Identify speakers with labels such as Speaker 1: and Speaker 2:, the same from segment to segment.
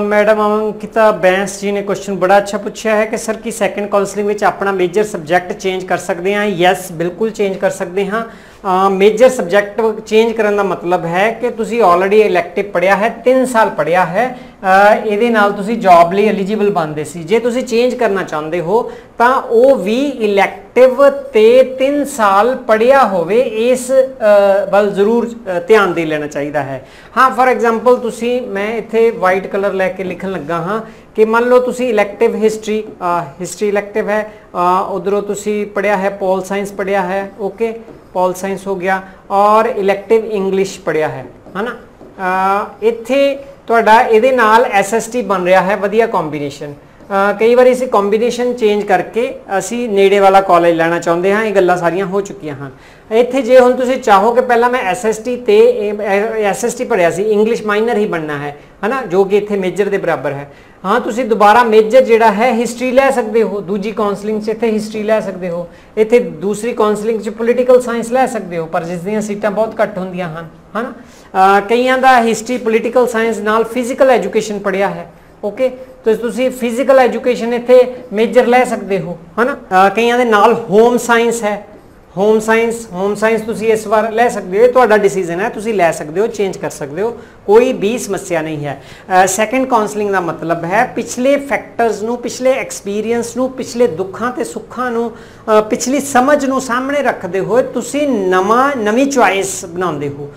Speaker 1: Madam ਅੰਕਿਤਾ ਬੈਂਸ ਜੀ ਨੇ question ਬੜਾ ਅੱਛਾ ਪੁੱਛਿਆ ਹੈ ਕਿ ਸਰ ਕੀ ਸੈਕੰਡ ਕਾਉਂਸਲਿੰਗ ਵਿੱਚ ਆਪਣਾ ਮੇਜਰ ਸਬਜੈਕਟ ਚੇਂਜ ਕਰ ਸਕਦੇ ਹਾਂ? ਯੈਸ ਬਿਲਕੁਲ ਚੇਂਜ ਕਰ ਸਕਦੇ ਹਾਂ। ਮੇਜਰ ਸਬਜੈਕਟ ਚੇਂਜ ਕਰਨ ਦਾ ਮਤਲਬ ਹੈ ਕਿ ਤੁਸੀਂ ਆਲਰੇਡੀ ਇਲੈਕਟਿਵ ਪੜਿਆ ਹੈ 3 ਸਾਲ ਪੜਿਆ ਹੈ ਇਹਦੇ ਨਾਲ ਤੁਸੀਂ ਜੌਬ ਲਈ ਐਲੀਜੀਬਲ ਬਣਦੇ ਸੀ। ਜੇ ਤੁਸੀਂ ਚੇਂਜ ਕਰਨਾ ਚਾਹੁੰਦੇ ਹੋ, ਤਾਂ ਉਹ ਵੀ ਇਲੈਕਟਿਵ ਤੇ 3 ਸਾਲ ਪੜਿਆ ਹੋਵੇ, ਇਸ ਵੱਲ ਜ਼ਰੂਰ ਧਿਆਨ ਦੇ ਲੈਣਾ ਚਾਹੀਦਾ ਹੈ। ਹਾਂ ਫੋਰ ਐਗਜ਼ਾਮਪਲ ਤੁਸੀਂ, ਮੈਂ ਇੱਥੇ ਵਾਈਟ ਕਲਰ ਲੈ ਕੇ ਲਿਖਣ ਲੱਗਾ ਹਾਂ ਕਿ ਮੰਨ ਲਓ ਤੁਸੀਂ ਇਲੈਕਟਿਵ ਹਿਸਟਰੀ ਹਿਸਟਰੀ ਇਲੈਕਟਿਵ ਹੈ ਉਧਰੋਂ ਤੁਸੀਂ ਪੜਿਆ ਹੈ ਪੋਲ ਸਾਇੰਸ ਪੜਿਆ ਹੈ ਓਕੇ ਪੋਲ ਸਾਇੰਸ ਹੋ ਗਿਆ ਔਰ ਇਲੈਕਟਿਵ ਇੰਗਲਿਸ਼ ਪੜਿਆ ਹੈ ਹਨਾ? ਅਹ, ਇੱਥੇ ਤੁਹਾਡਾ ਇਹਦੇ ਨਾਲ ਐਸਐਸਟੀ ਬਣ ਰਿਹਾ ਹੈ ਵਧੀਆ ਕੰਬੀਨੇਸ਼ਨ ਕਈ ਵਾਰੀ ਅਸੀਂ ਕੰਬੀਨੇਸ਼ਨ ਚੇਂਜ ਕਰਕੇ ਅਸੀਂ ਨੇੜੇ ਵਾਲਾ ਕਾਲਜ ਲੈਣਾ ਚਾਹੁੰਦੇ ਹਾਂ, ਇਹ ਗੱਲਾਂ ਸਾਰੀਆਂ ਹੋ ਚੁੱਕੀਆਂ ਹਨ। ਇੱਥੇ ਜੇ ਹੁਣ ਤੁਸੀਂ ਚਾਹੋ ਕਿ ਪਹਿਲਾਂ ਮੈਂ ਐਸਐਸਟੀ ਤੇ ਐਸਐਸਟੀ ਪੜਿਆ ਸੀ ਇੰਗਲਿਸ਼ ਮਾਈਨਰ ਹੀ ਬਣਨਾ ਹੈ, ਹਨਾ, ਜੋ ਕਿ ਇੱਥੇ ਮੇਜਰ ਦੇ ਬਰਾਬਰ ਹੈ। ਹਾਂ, ਤੁਸੀਂ ਦੁਬਾਰਾ ਮੇਜਰ ਜਿਹੜਾ ਹੈ ਹਿਸਟਰੀ ਲੈ ਸਕਦੇ ਹੋ, ਦੂਜੀ ਕਾਉਂਸਲਿੰਗ 'ਚ ਇੱਥੇ ਹਿਸਟਰੀ ਲੈ ਸਕਦੇ ਹੋ, ਇੱਥੇ ਦੂਸਰੀ ਕਾਉਂਸਲਿੰਗ 'ਚ ਪੋਲੀਟੀਕਲ ਸਾਇੰਸ ਲੈ ਸਕਦੇ ਹੋ, ਪਰ ਜਿਸ ਦੀਆਂ ਸੀਟਾਂ ਬਹੁਤ ਘੱਟ ਹੁੰਦੀਆਂ ਹਨ, ਹਨਾ। ਅਹ ਕਈਆਂ ਦਾ ਹਿਸਟਰੀ ਪੋਲੀਟੀਕਲ ਸਾਇੰਸ ਨਾਲ ਫਿਜ਼ੀਕਲ ਐਜੂਕੇਸ਼ਨ ਪੜਿਆ ਹੈ ਓਕੇ ਤੇ ਤੁਸੀਂ ਫਿਜ਼ੀਕਲ ਐਜੂਕੇਸ਼ਨ ਇੱਥੇ ਮੇਜਰ ਲੈ ਸਕਦੇ ਹੋ, ਹਨਾ? ਅਹ ਕਈਆਂ ਦੇ ਨਾਲ ਹੋਮ ਸਾਇੰਸ ਹੈ। ਹੋਮ ਸਾਇੰਸ ਹੋਮ ਸਾਇੰਸ ਤੁਸੀਂ ਇਸ ਵਾਰ ਲੈ ਸਕਦੇ ਹੋ। ਇਹ ਤੁਹਾਡਾ ਡਿਸੀਜਨ ਹੈ। ਤੁਸੀਂ ਲੈ ਸਕਦੇ ਹੋ ਚੇਂਜ ਕਰ ਸਕਦੇ ਹੋ। ਕੋਈ ਵੀ ਸਮੱਸਿਆ ਨਹੀਂ ਹੈ। ਸੈਕੰਡ ਕਾਉਂਸਲਿੰਗ ਦਾ ਮਤਲਬ ਹੈ, ਪਿਛਲੇ ਫੈਕਟਰਸ ਨੂੰ, ਪਿਛਲੇ ਐਕਸਪੀਰੀਅੰਸ ਨੂੰ, ਪਿਛਲੇ ਦੁੱਖਾਂ ਤੇ ਸੁੱਖਾਂ ਨੂੰ ਪਿਛਲੀ ਸਮਝ ਨੂੰ ਸਾਹਮਣੇ ਰੱਖਦੇ ਹੋਏ ਤੁਸੀਂ ਨਵਾਂ ਨਵੀਂ ਚੁਆਇਸ ਬਣਾਉਂਦੇ ਹੋ।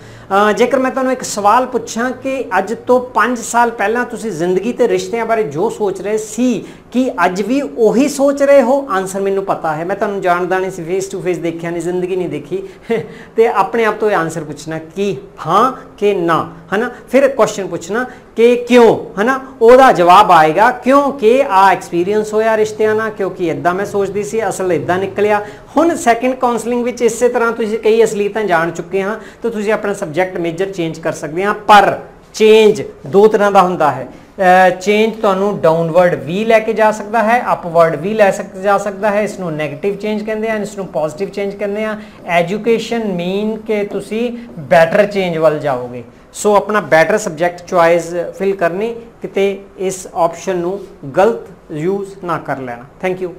Speaker 1: ਜੇਕਰ ਮੈਂ ਤੁਹਾਨੂੰ ਇੱਕ ਸਵਾਲ ਪੁੱਛਾਂ ਕਿ ਅੱਜ ਤੋਂ 5 ਸਾਲ ਪਹਿਲਾਂ ਤੁਸੀਂ ਜ਼ਿੰਦਗੀ ਤੇ ਰਿਸ਼ਤਿਆਂ ਬਾਰੇ ਜੋ ਸੋਚ ਰਹੇ ਸੀ, ਕਿ ਅੱਜ ਵੀ ਉਹੀ ਸੋਚ ਰਹੇ ਹੋ? ਆਨਸਰ ਮੈਨੂੰ ਪਤਾ ਹੈ। ਮੈਂ ਤੁਹਾਨੂੰ ਜਾਣਦਾ ਨਹੀਂ ਸੀ ਫੇਸ ਟੂ ਫੇਸ ਦੇਖਿਆ ਨਹੀਂ, ਜ਼ਿੰਦਗੀ ਨਹੀਂ ਦੇਖੀ। ਤੇ ਆਪਣੇ ਆਪ ਤੋਂ ਇਹ ਆਨਸਰ ਪੁੱਛਣਾ ਕਿ ਹਾਂ ਕਿ ਨਾ। ਹਨਾ? ਫਿਰ ਕੁਐਸਚਨ ਪੁੱਛਣਾ ਕਿ ਕਿਉਂ, ਹਨਾ? ਉਹਦਾ ਜਵਾਬ ਆਏਗਾ, ਕਿਉਂਕਿ ਆ ਐਕਸਪੀਰੀਅੰਸ ਹੋਇਆ ਰਿਸ਼ਤਿਆਂ ਨਾਲ, ਕਿਉਂਕਿ ਇਦਾਂ ਮੈਂ ਸੋਚਦੀ ਸੀ, ਅਸਲ ਇਦਾਂ ਨਿਕਲਿਆ। ਹੁਣ ਸੈਕੰਡ ਕਾਉਂਸਲਿੰਗ ਵਿੱਚ ਇਸੇ ਤਰ੍ਹਾਂ ਤੁਸੀਂ ਕਈ ਅਸਲੀਤਾਂ ਜਾਣ ਚੁੱਕੇ ਹਾਂ, ਤਾਂ ਤੁਸੀਂ ਆਪਣਾ ਸਬਜੈਕਟ ਮੇਜਰ ਚੇਂਜ ਕਰ ਸਕਦੇ ਹਾਂ, ਪਰ ਚੇਂਜ ਦੋ ਤਰ੍ਹਾਂ ਦਾ ਹੁੰਦਾ ਹੈ। ਚੇਂਜ ਤੁਹਾਨੂੰ ਡਾਊਨਵਰਡ ਵੀ ਲੈ ਕੇ ਜਾ ਸਕਦਾ ਹੈ ਅਪਵਰਡ ਵੀ ਲੈ ਸਕ, ਜਾ ਸਕਦਾ ਹੈ ਇਸ ਨੂੰ 네ਗੇਟਿਵ ਚੇਂਜ ਕਹਿੰਦੇ ਆ ਇਸ ਨੂੰ ਪੋਜ਼ਿਟਿਵ ਚੇਂਜ ਕਹਿੰਦੇ ਆ। ਐਜੂਕੇਸ਼ਨ ਮੀਨ ਕਿ ਤੁਸੀਂ ਬੈਟਰ ਚੇਂਜ ਵੱਲ ਜਾਓਗੇ। ਸੋ ਆਪਣਾ ਬੈਟਰ ਸਬਜੈਕਟ ਚੁਆਇਸ ਫਿਲ ਕਰਨੀ, ਕਿਤੇ ਇਸ ਆਪਸ਼ਨ ਨੂੰ ਗਲਤ ਯੂਜ਼ ਨਾ ਕਰ ਲੈਣਾ। Thank you